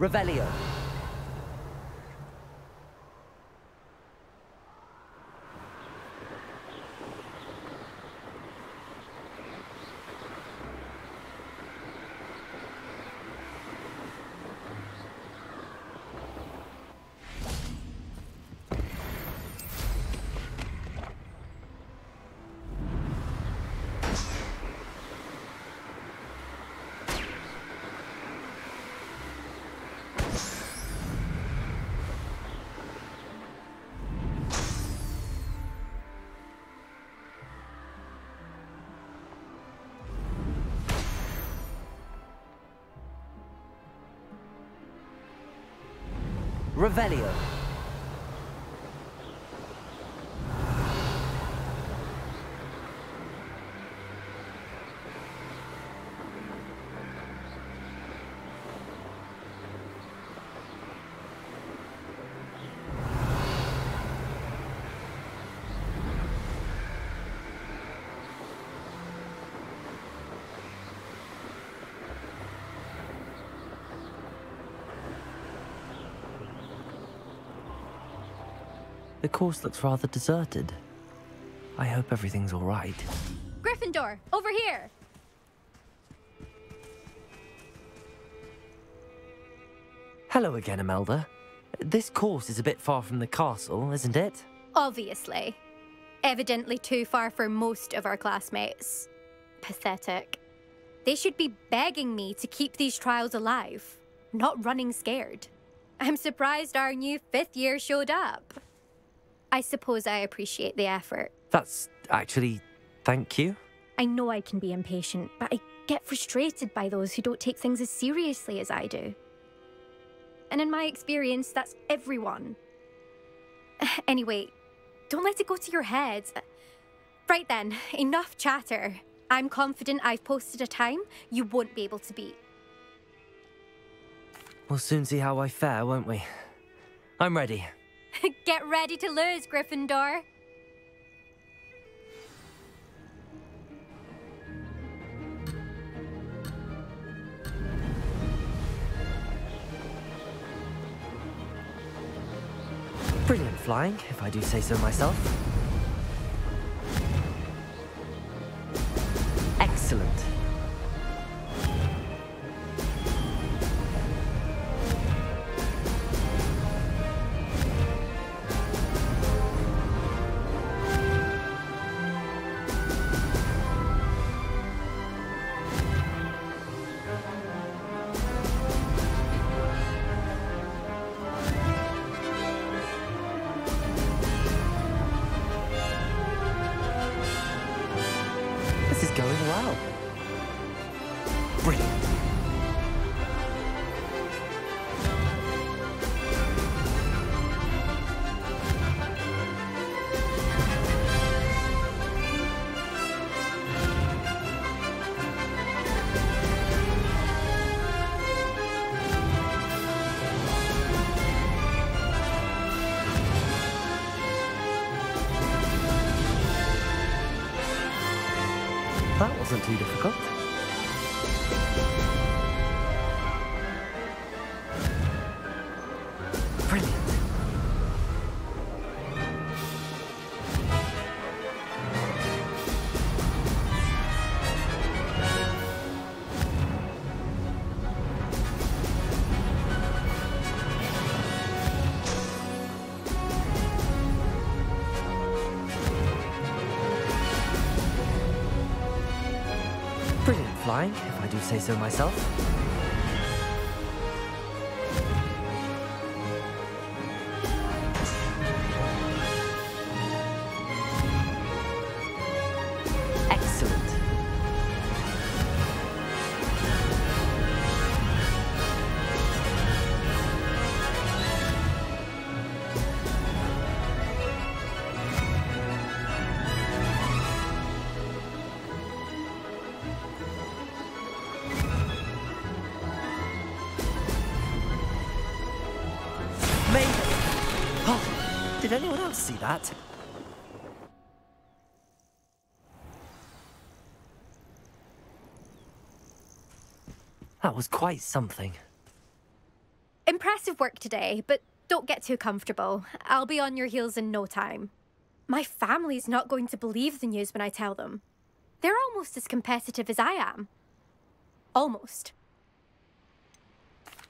Revelio. Revelio. The course looks rather deserted. I hope everything's all right. Gryffindor, over here! Hello again, Imelda. This course is a bit far from the castle, isn't it? Obviously. Evidently too far for most of our classmates. Pathetic. They should be begging me to keep these trials alive, not running scared. I'm surprised our new fifth year showed up. I suppose I appreciate the effort. That's actually. thank you. I know I can be impatient, but I get frustrated by those who don't take things as seriously as I do. And in my experience, that's everyone. Anyway, don't let it go to your head. Right then, enough chatter. I'm confident I've posted a time you won't be able to beat. We'll soon see how I fare, won't we? I'm ready. Get ready to lose, Gryffindor. Brilliant flying, if I do say so myself. Excellent. That wasn't too difficult. Say so myself. Did anyone else see that? That was quite something. Impressive work today, but don't get too comfortable. I'll be on your heels in no time. My family's not going to believe the news when I tell them. They're almost as competitive as I am. Almost.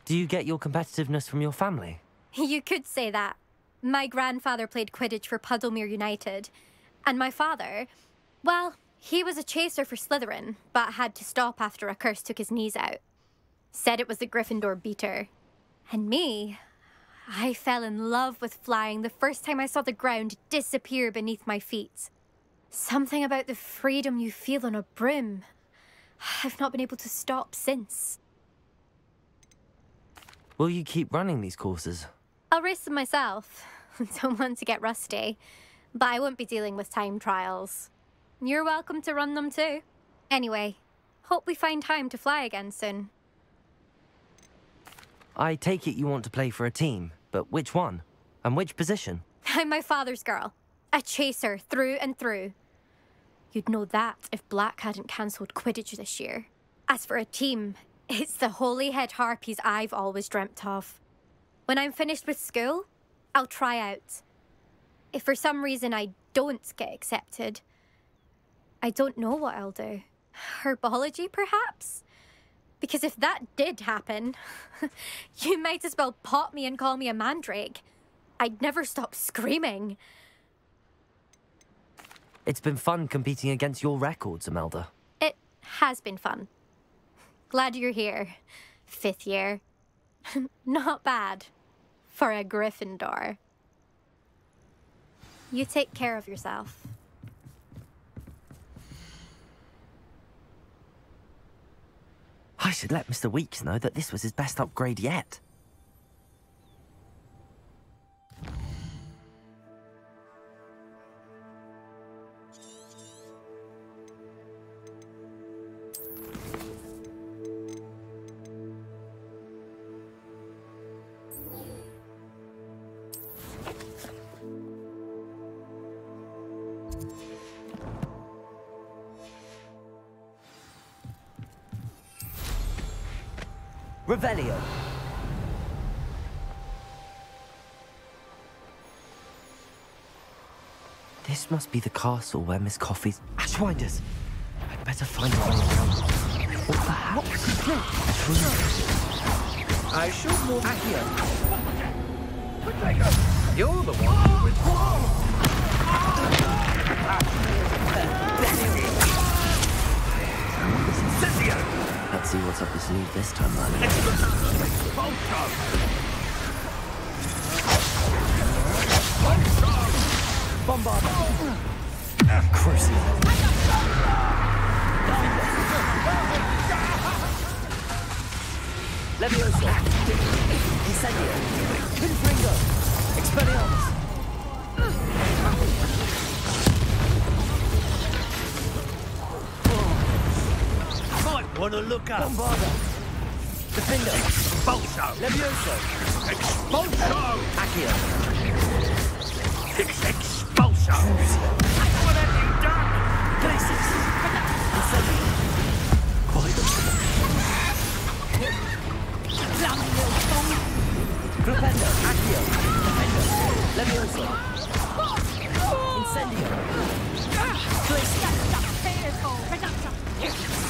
Do you get your competitiveness from your family? You could say that. My grandfather played Quidditch for Puddlemere United, and my father, well, he was a chaser for Slytherin, but had to stop after a curse took his knees out. Said it was the Gryffindor beater. And me, I fell in love with flying the first time I saw the ground disappear beneath my feet. Something about the freedom you feel on a brim. I've not been able to stop since. Will you keep running these courses? I'll race them myself. Don't want to get rusty. But I won't be dealing with time trials. You're welcome to run them too. Anyway, hope we find time to fly again soon. I take it you want to play for a team, but which one? And which position? I'm my father's girl. A chaser through and through. You'd know that if Black hadn't cancelled Quidditch this year. As for a team, it's the Holyhead Harpies I've always dreamt of. When I'm finished with school, I'll try out. If for some reason I don't get accepted, I don't know what I'll do. Herbology, perhaps? Because if that did happen, you might as well pot me and call me a mandrake. I'd never stop screaming. It's been fun competing against your records, Imelda. It has been fun. Glad you're here. Fifth year. Not bad. For a Gryffindor. You take care of yourself. I should let Mr. Weekes know that this was his best upgrade yet. Revelio. This must be the castle where Miss Coffey's Ashwinders. I'd better find a way around. Or perhaps. I should move here. You're the one Let's see what's up his sleeve this time, man. Bombarda. Of course Crucio. Levioso. Incendio. Confringo. Expelliarmus. Might want to look up. Bombarda. Defendo. Expulso. Levioso. Expulso. Accio. Ex- Expulso. What have you done? Glacius. Incendio. Flipendo. Accio. Defendo. Levioso. Incendio. Glacius. Descendo.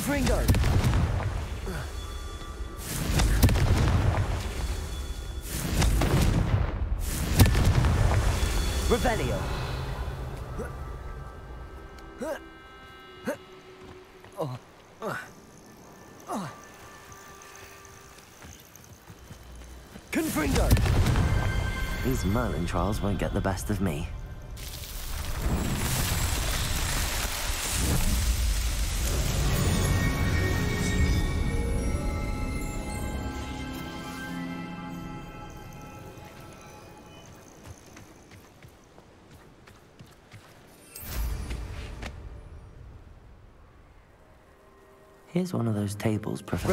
Confringo. Revelio. Confringo. These Merlin trials won't get the best of me. Here's one of those tables, Professor.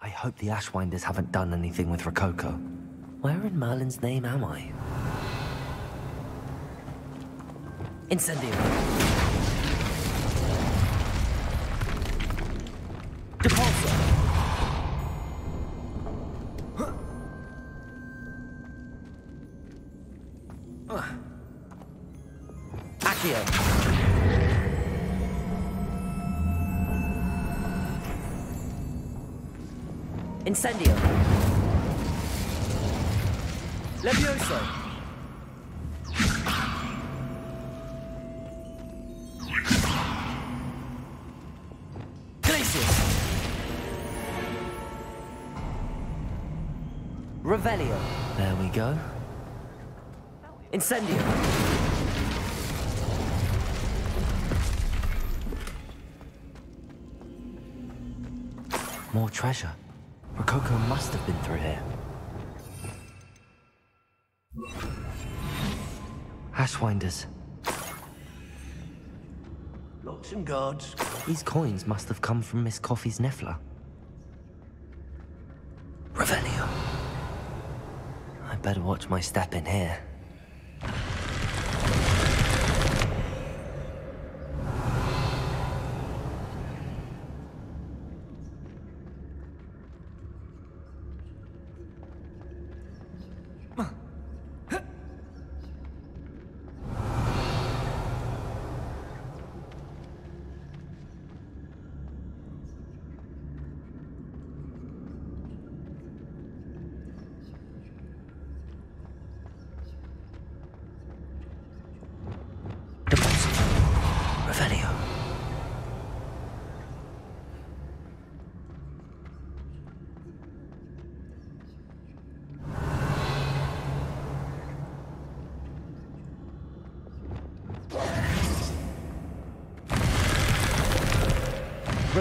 I hope the Ashwinders haven't done anything with Rococo. Where in Merlin's name am I? Incendio. Guards. These coins must have come from Miss Coffey's Niffler. Revelio. I better watch my step in here. Deposit. Revelio.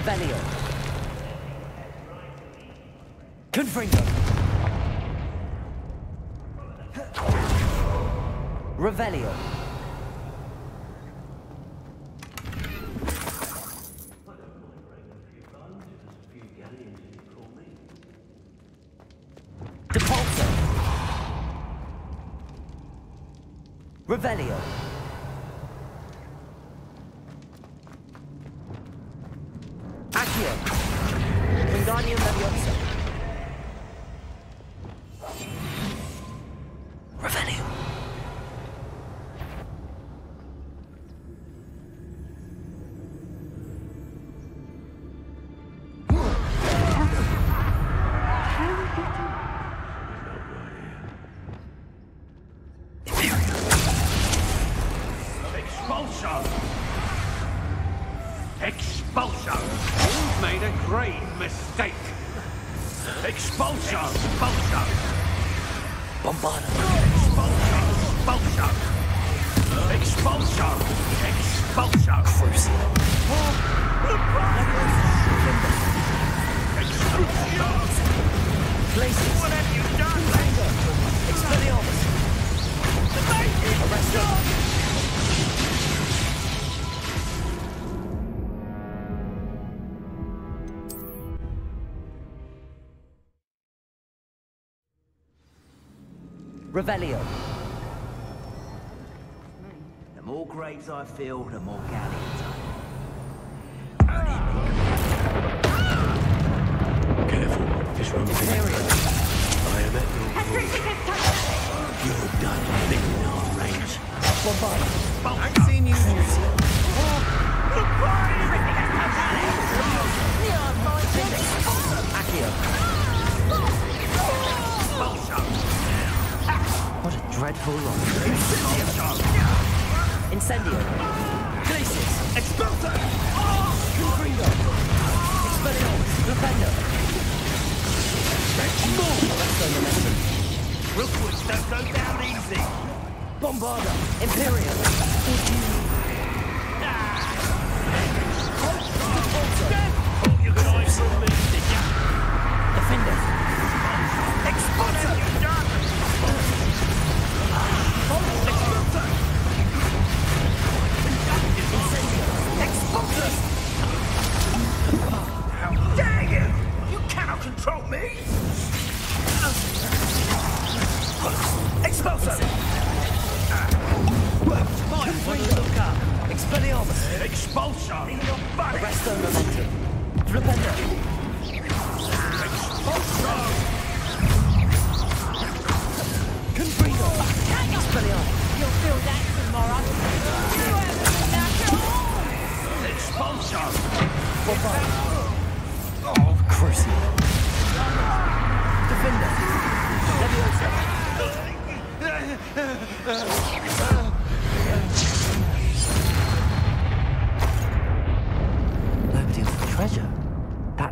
Revelio. Confringo. Revelio. Revelio. Revelio. The more graves I fill, the more galleons I Careful, this won't be. I am at your call. You're done living our range. I've seen you use it. Accio. What a dreadful lot. Incendio. Glacius. Expulso. Confringo. Expelliarmus. Defendo. Arresto Momentum. Rookwoods don't go down easy. Bombarda. Imperio. Thought you could hide from me,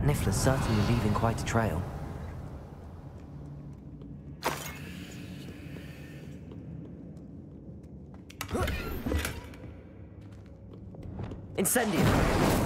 That Niffler's certainly leaving quite a trail. Incendio.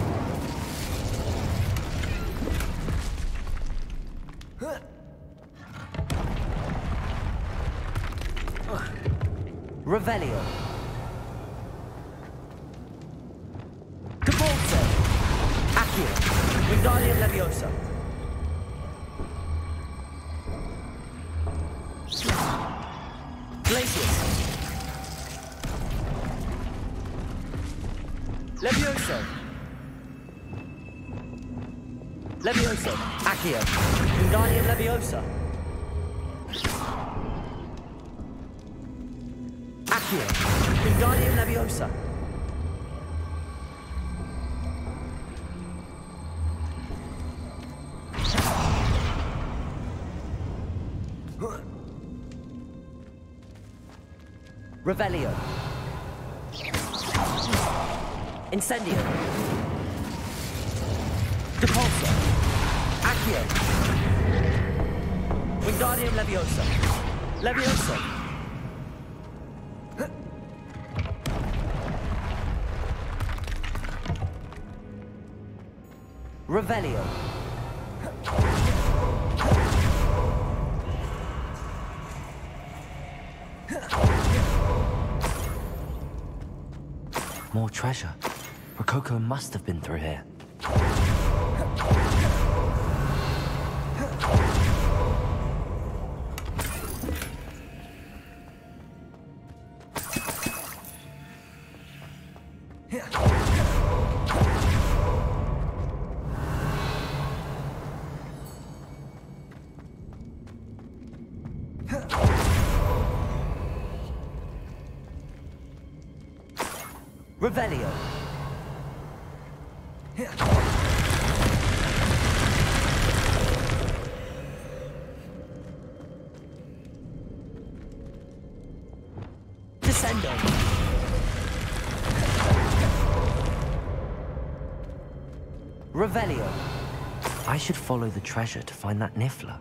Revelio. Must have been through here. Revelio. Should follow the treasure to find that Niffler.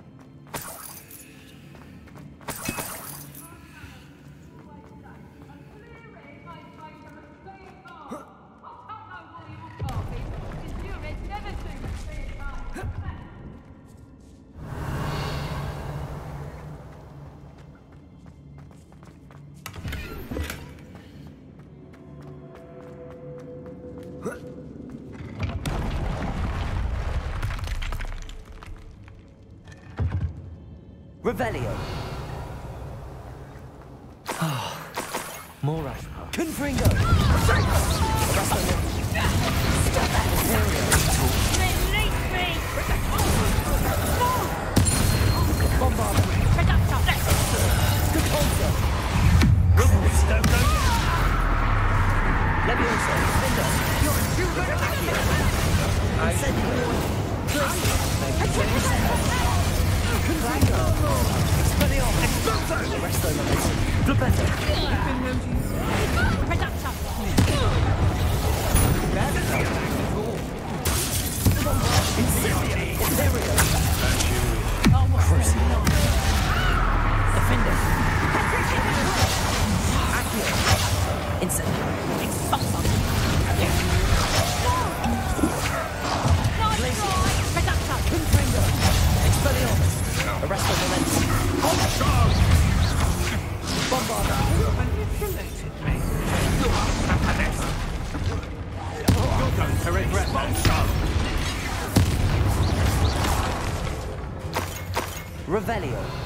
Revelio.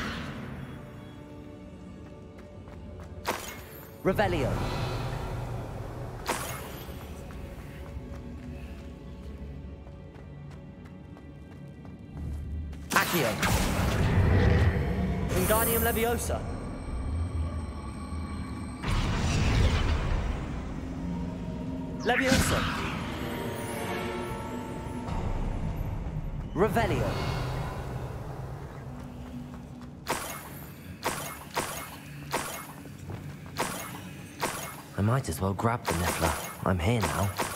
Revelio. Accio. Wingardium Leviosa. Leviosa. Revelio. I might as well grab the Niffler. I'm here now.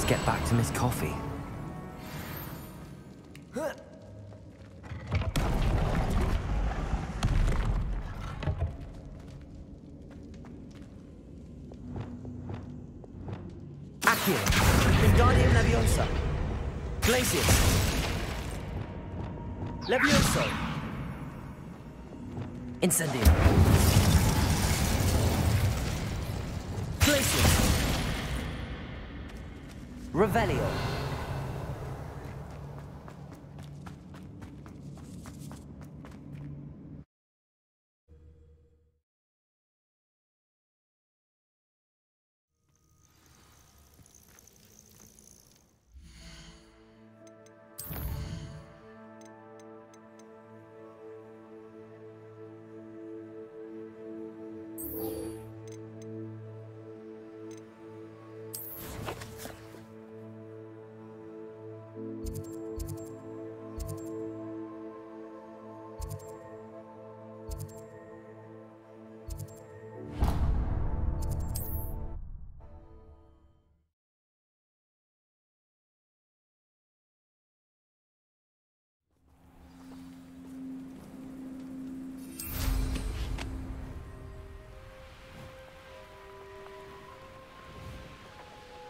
Reve- get back to Miss Coffee.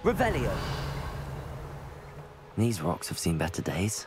Revelio. These rocks have seen better days.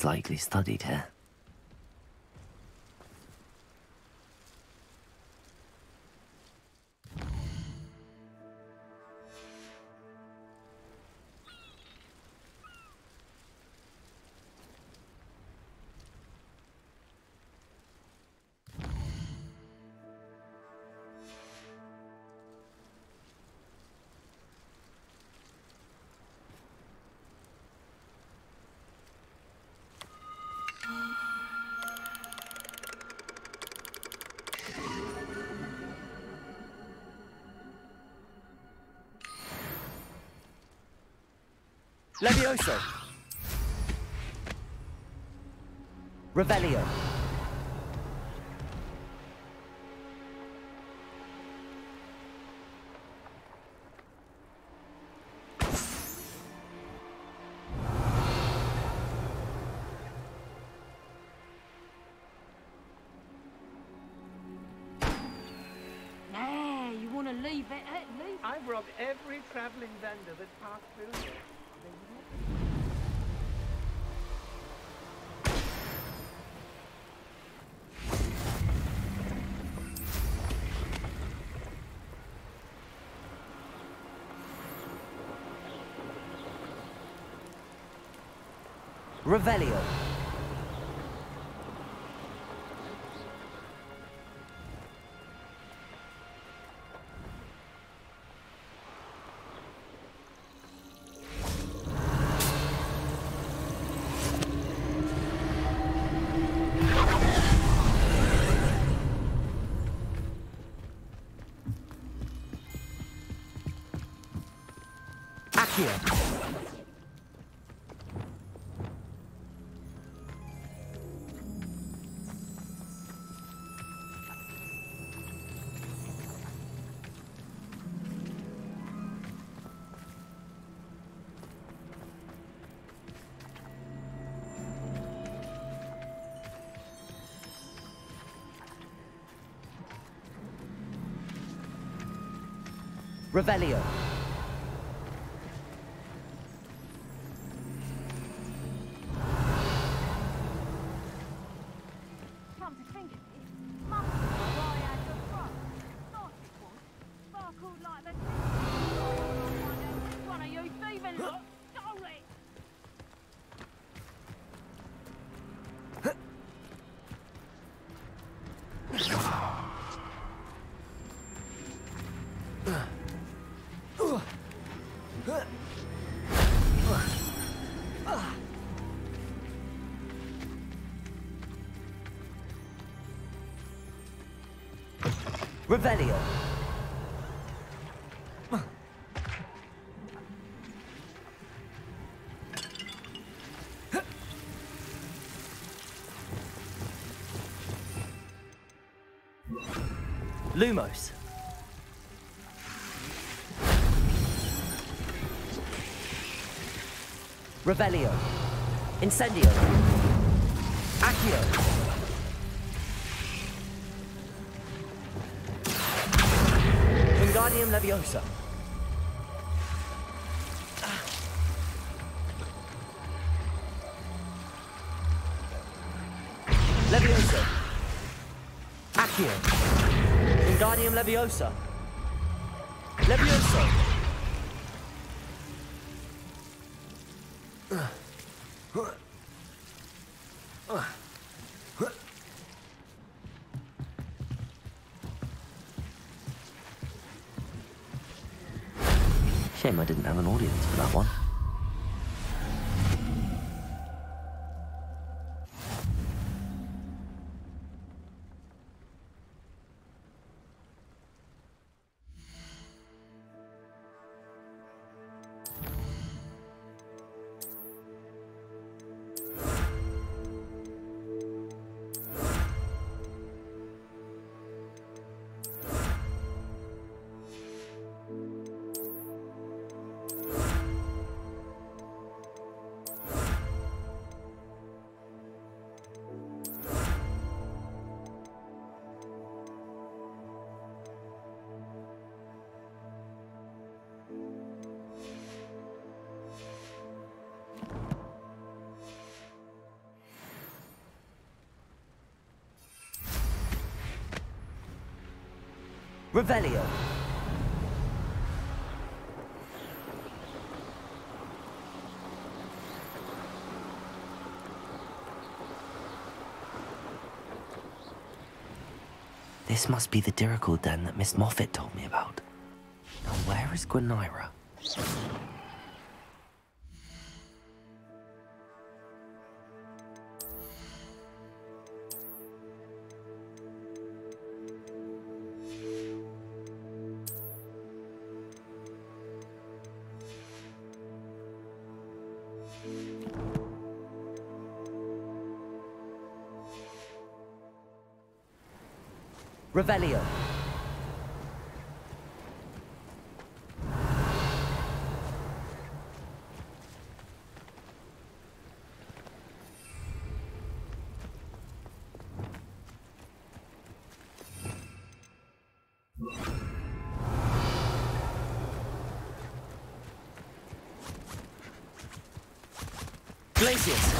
He's likely studied here. Levioso. Revelio. Nah, you want to leave it? eh, Leave I've robbed every traveling vendor that Revelio. Revelio. Revelio. Lumos. Revelio. Incendio. Accio. Wingardium Leviosa. Leviosa. Accio. Wingardium Leviosa. Levioso. Shame I didn't have an audience for that one. This must be the Diricawl den that Miss Moffat told me about. Now, where is Gwenira? Revelio. Glacius.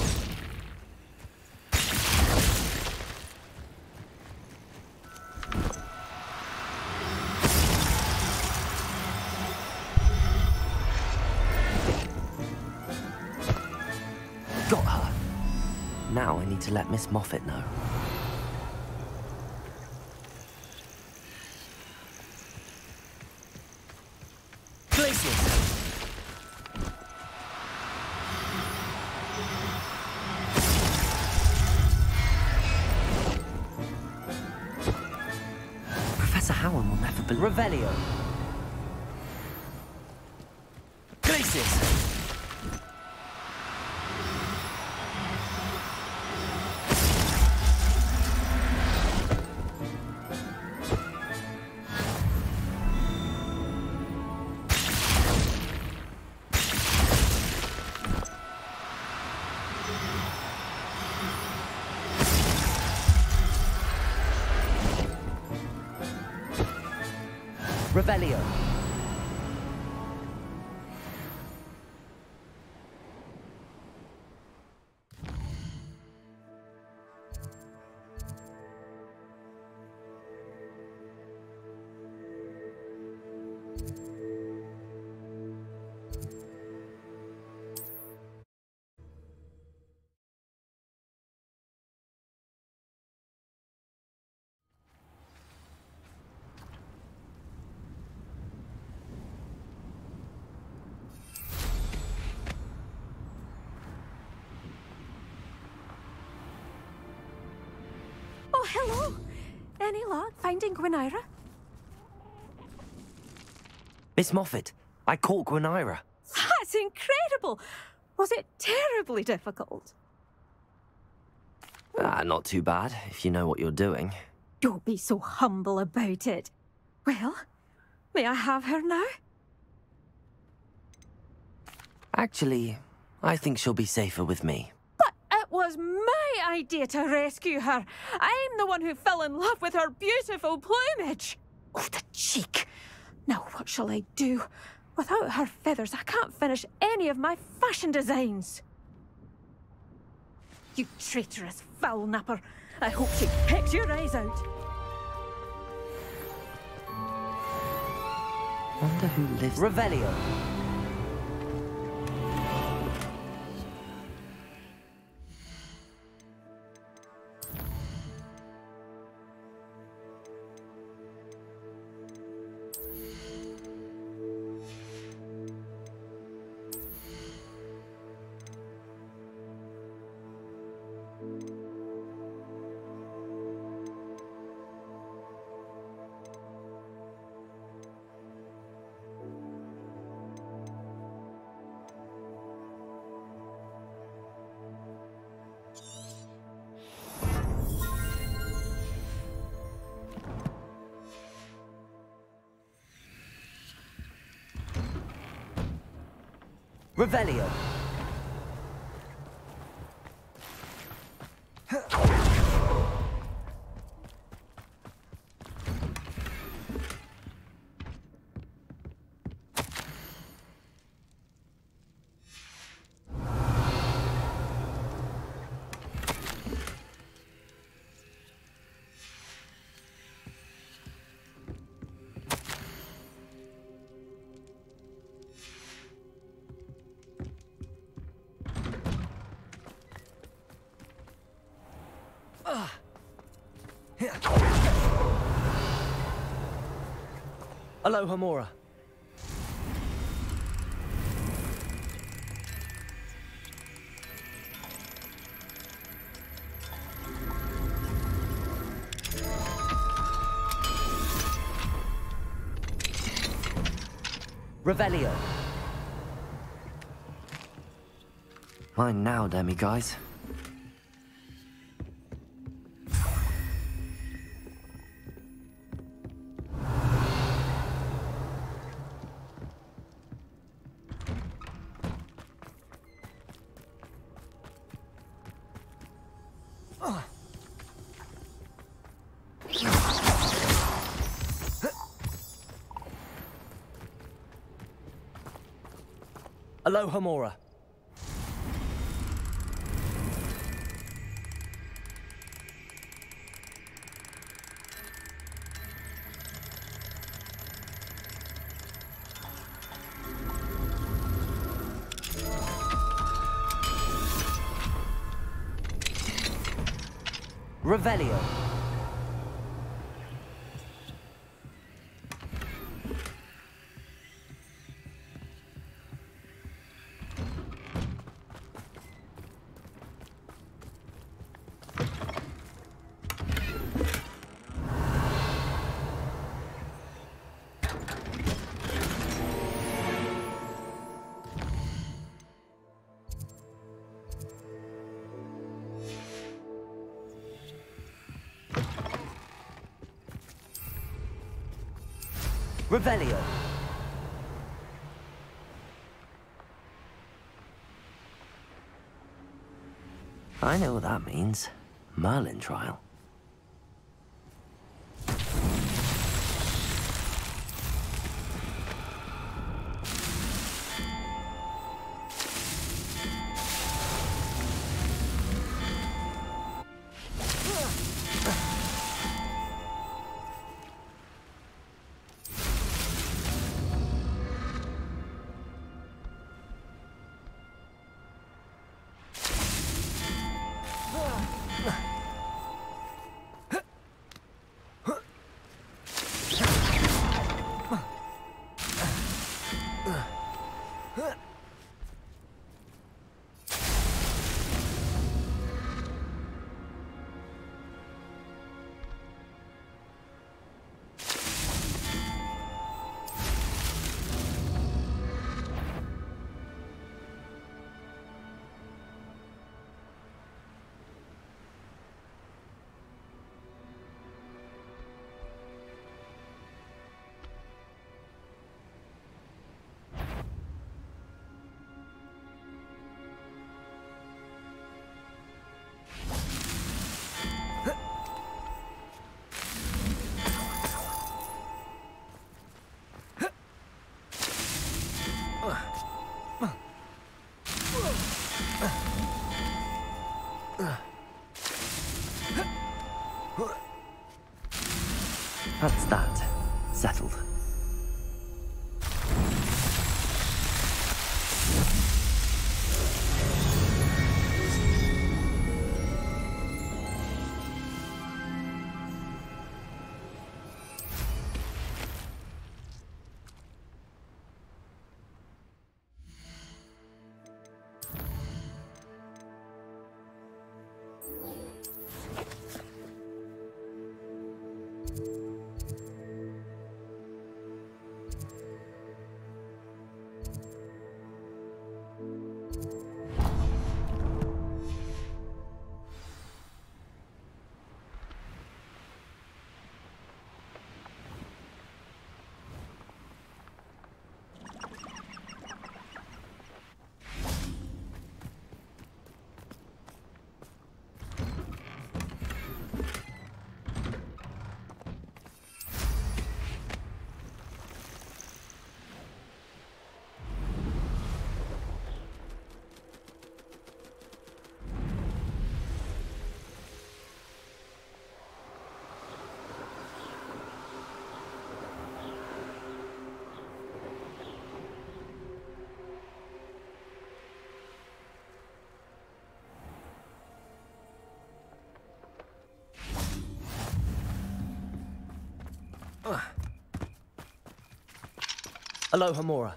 To let Miss Moffat know. Professor Howin will never believe. Revelio. Hello. Any luck finding Gwenira? Miss Moffat, I caught Gwenira. That's incredible. Was it terribly difficult? Ah, not too bad, if you know what you're doing. Don't be so humble about it. Well, may I have her now? Actually, I think she'll be safer with me. Was my idea to rescue her. I'm the one who fell in love with her beautiful plumage. Oh, the cheek! Now what shall I do? Without her feathers, I can't finish any of my fashion designs. You traitorous fowl napper. I hope she pecks your eyes out. Wonder who lives... Revelio. Revelio. Alohomora. Revelio. Mine now, Demiguise. Alohomora. Revelio. Revelio. I know what that means. Merlin trial. That's that. Settled. Alohomora.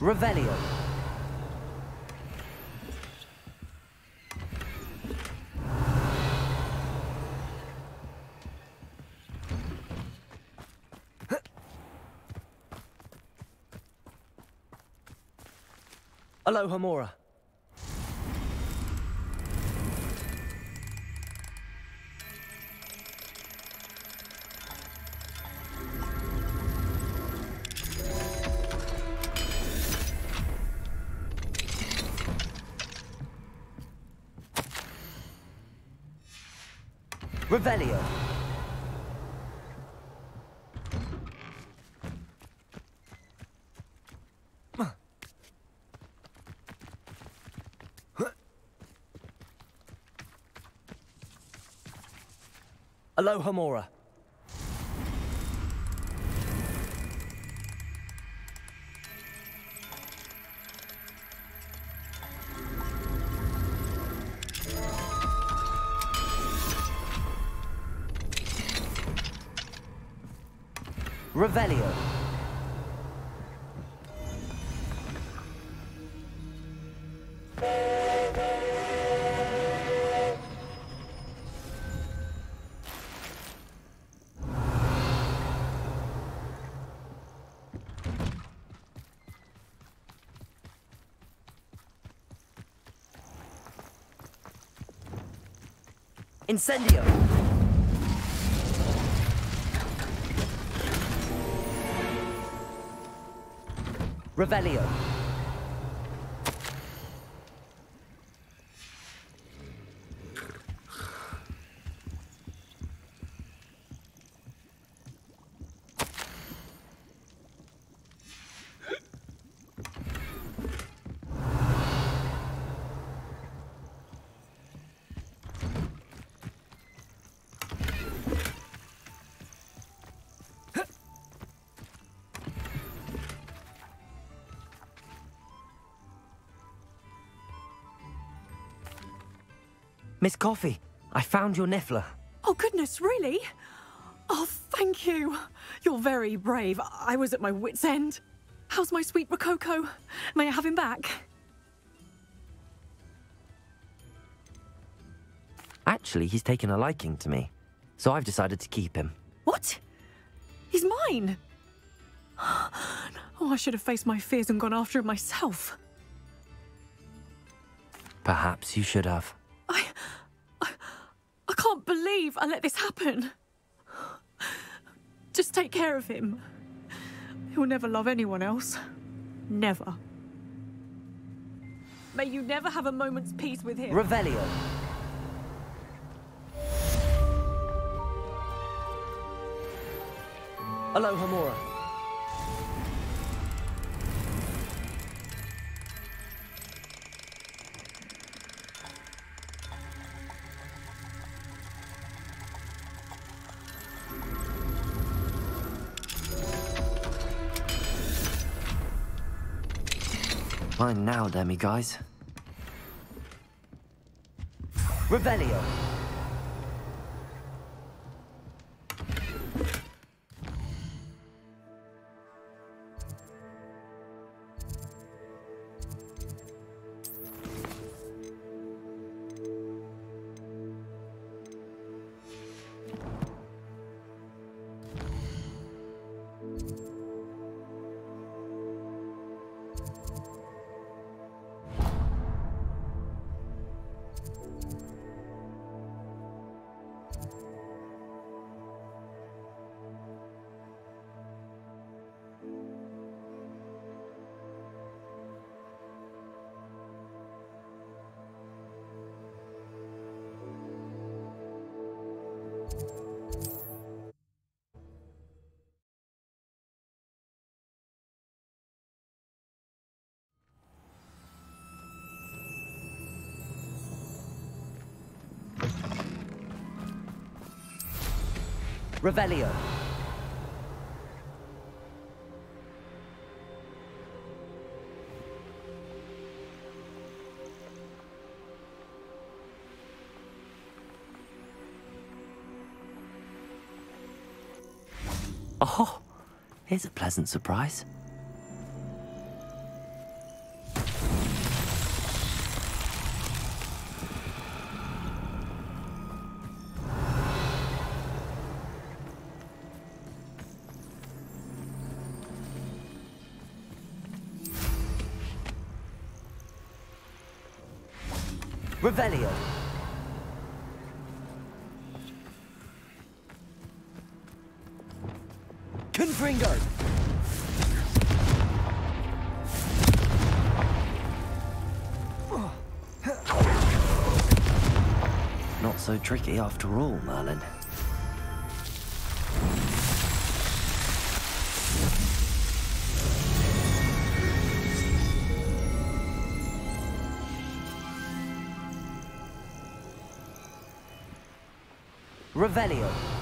Revelio. Alohomora. Revelio. Alohomora. Revelio. Incendio. Revelio. Miss Coffey, I found your Niffler. Oh, goodness, really? Oh, thank you. You're very brave. I was at my wit's end. How's my sweet Rococo? May I have him back? Actually, he's taken a liking to me, so I've decided to keep him. What? He's mine! Oh, I should have faced my fears and gone after him myself. Perhaps you should have. Believe I let this happen. Just take care of him. He'll never love anyone else. Never. May you never have a moment's peace with him. Revelio. Alohomora. Fine now, Demiguise. Revelio. Revelio. Oh, here's a pleasant surprise. Revelio. Confringo. Not so tricky after all, Merlin. Revelio.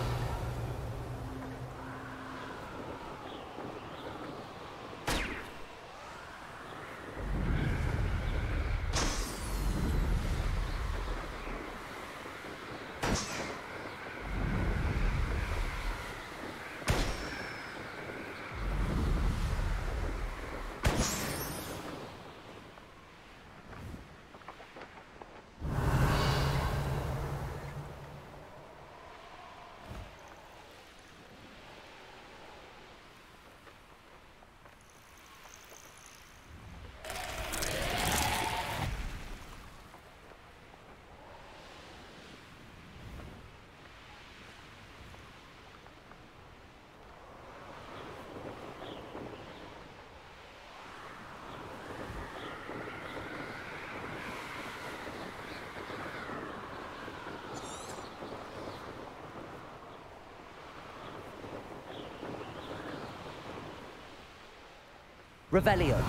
Revelio.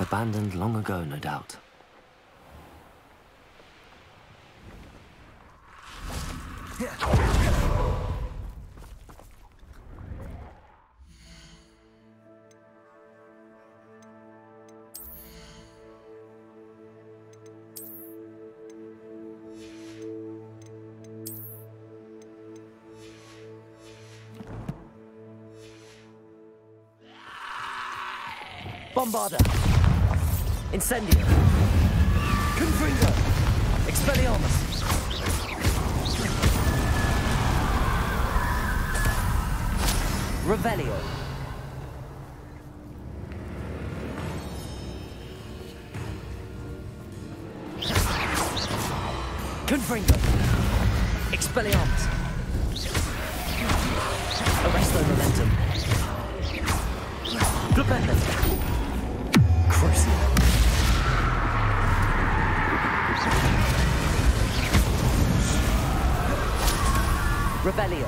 Abandoned long ago, no doubt. Bombarda. Incendio. Confringo. Expelliarmus. Revelio. Confringo. Expelliarmus. Arresto momentum. Flipendo. Revelio.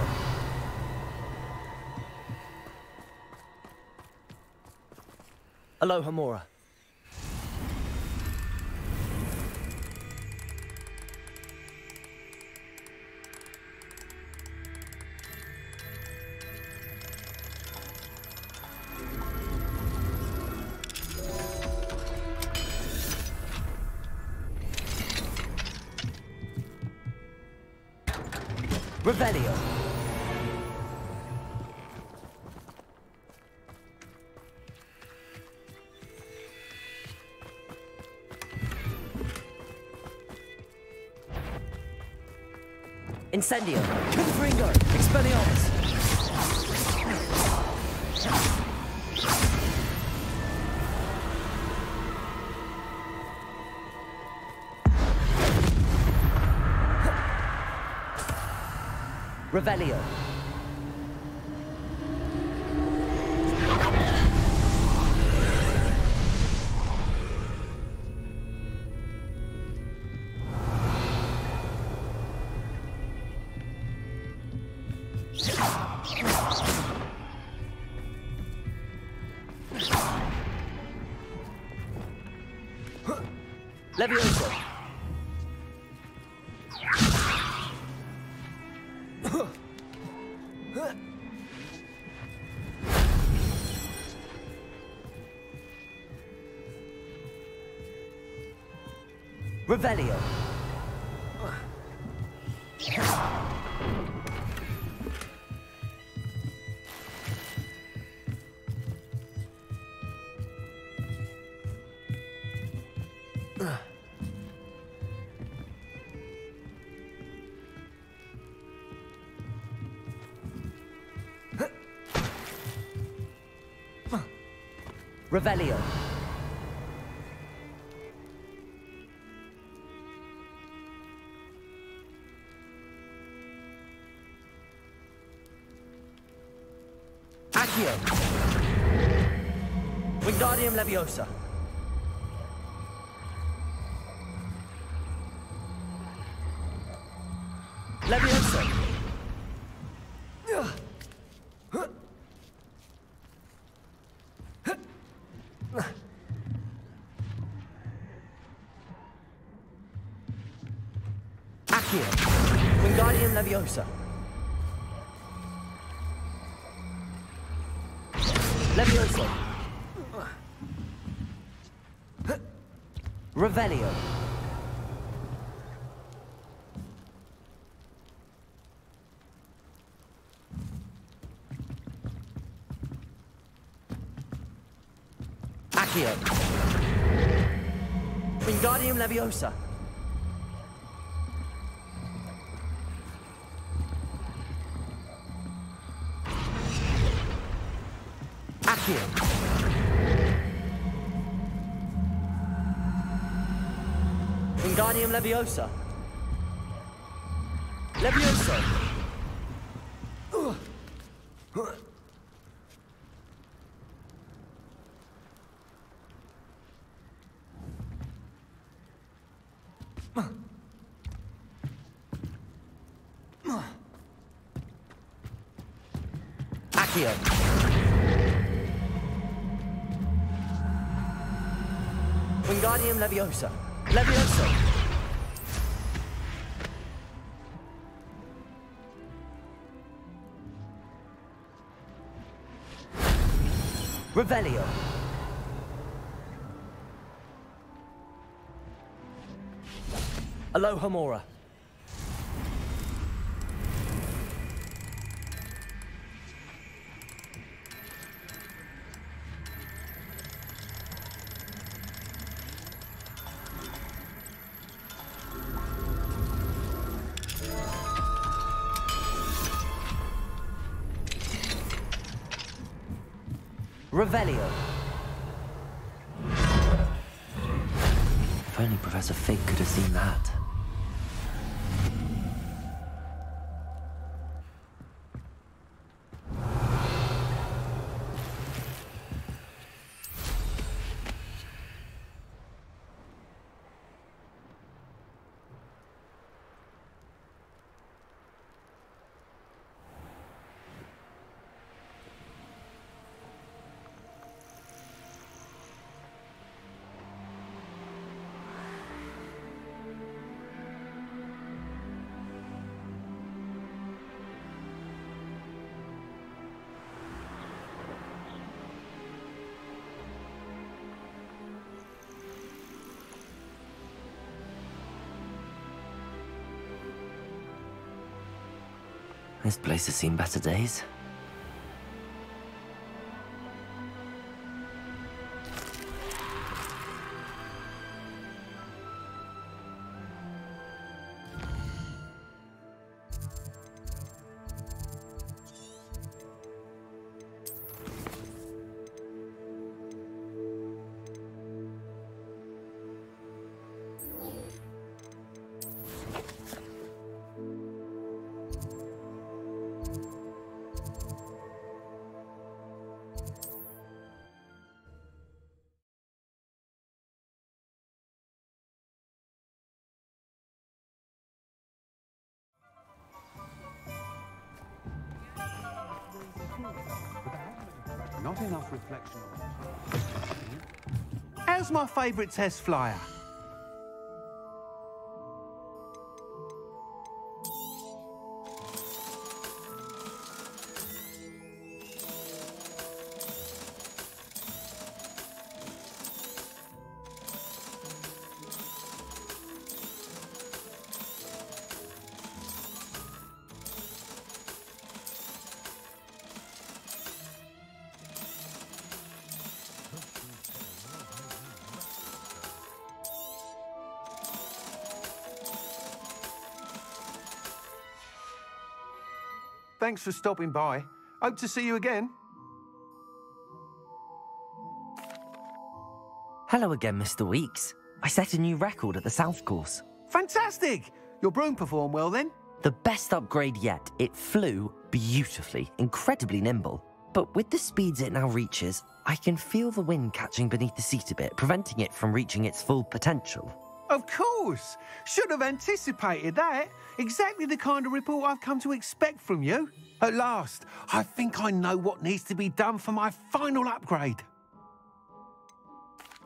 Alohomora. Incendio. Confringo. Expelliarmus. Revelio. Revelio. Revelio. Leviosa. Leviosa. Accio. Wingardium Leviosa. Revelio. Accio. Wingardium Leviosa. Accio. Wingardium Leviosa. Leviosa. Accio. Wingardium Leviosa. Leviosa. Revelio. Alohomora. Revelio. This place has seen better days. Favourite test flyer? Thanks for stopping by. Hope to see you again. Hello again, Mr. Weekes. I set a new record at the South Course. Fantastic! Your broom performed well then? The best upgrade yet. It flew beautifully, incredibly nimble. But with the speeds it now reaches, I can feel the wind catching beneath the seat a bit, preventing it from reaching its full potential. Of course! Should have anticipated that. Exactly the kind of report I've come to expect from you. At last, I think I know what needs to be done for my final upgrade.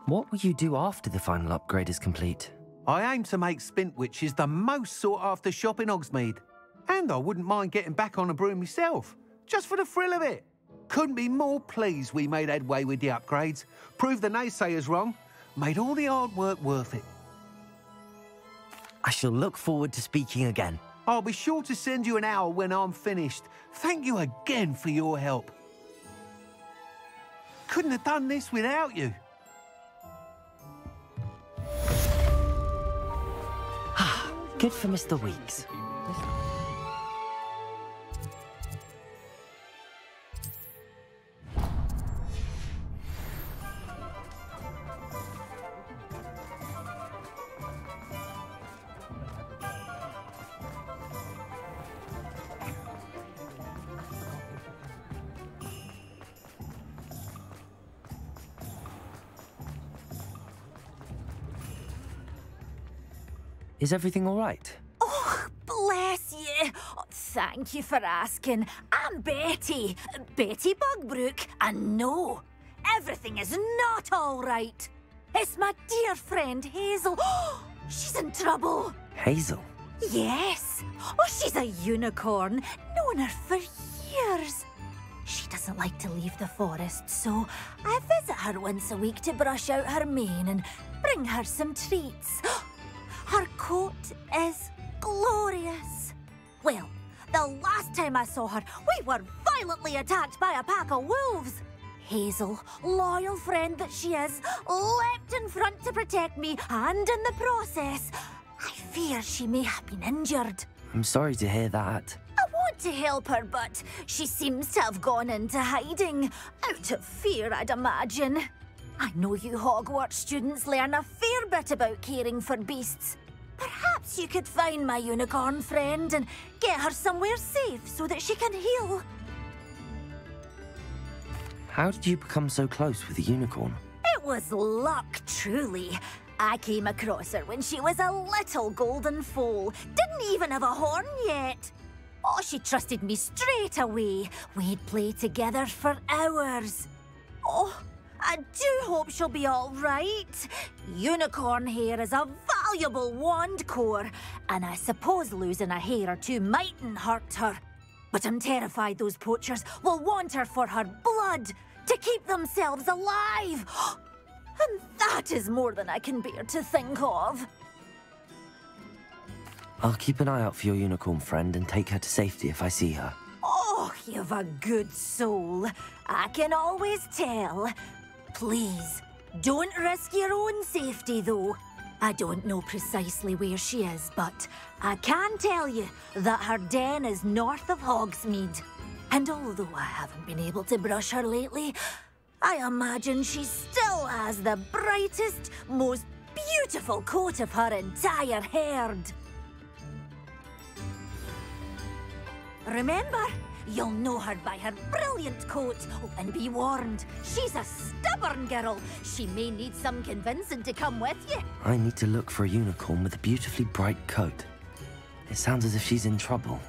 What will you do after the final upgrade is complete? I aim to make Spintwitches the most sought after shop in Hogsmeade. And I wouldn't mind getting back on a broom myself, just for the thrill of it. Couldn't be more pleased we made headway with the upgrades, proved the naysayers wrong, made all the hard work worth it. I shall look forward to speaking again. I'll be sure to send you an hour when I'm finished. Thank you again for your help. Couldn't have done this without you. Ah, good for Mr. Weekes. Is everything all right? Oh, bless you. Oh, thank you for asking. I'm Betty. Betty Bugbrook. And no, everything is not all right. It's my dear friend Hazel. she's in trouble. Hazel? Yes. Oh, she's a unicorn. Known her for years. She doesn't like to leave the forest, so I visit her once a week to brush out her mane and bring her some treats. Her coat is glorious. Well, the last time I saw her, we were violently attacked by a pack of wolves. Hazel, loyal friend that she is, leapt in front to protect me, and in the process, I fear she may have been injured. I'm sorry to hear that. I want to help her, but she seems to have gone into hiding. Out of fear, I'd imagine. I know you Hogwarts students learn a fair bit about caring for beasts. Perhaps you could find my unicorn friend and get her somewhere safe so that she can heal. How did you become so close with the unicorn? It was luck, truly. I came across her when she was a little golden foal. Didn't even have a horn yet. Oh, she trusted me straight away. We'd play together for hours. Oh, I do hope she'll be all right. Unicorn hair is a valuable wand core, and I suppose losing a hair or two mightn't hurt her. But I'm terrified those poachers will want her for her blood to keep themselves alive. And that is more than I can bear to think of. I'll keep an eye out for your unicorn friend and take her to safety if I see her. Oh, you've a good soul. I can always tell. Please, don't risk your own safety, though. I don't know precisely where she is, but I can tell you that her den is north of Hogsmeade. And although I haven't been able to brush her lately, I imagine she still has the brightest, most beautiful coat of her entire herd. Remember, you'll know her by her brilliant coat. Oh, and be warned, she's a stubborn girl. She may need some convincing to come with you. I need to look for a unicorn with a beautifully bright coat. It sounds as if she's in trouble.